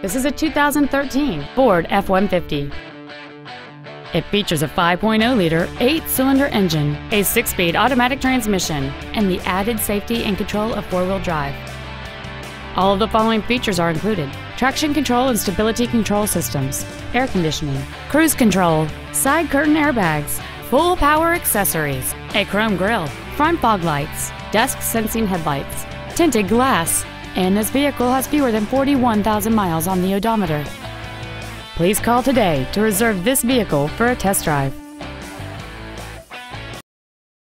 This is a 2013 Ford F-150. It features a 5.0-liter, eight-cylinder engine, a six-speed automatic transmission, and the added safety and control of four-wheel drive. All of the following features are included. Traction control and stability control systems, air conditioning, cruise control, side curtain airbags, full power accessories, a chrome grille, front fog lights, dusk sensing headlights, tinted glass, and this vehicle has fewer than 41,000 miles on the odometer. Please call today to reserve this vehicle for a test drive.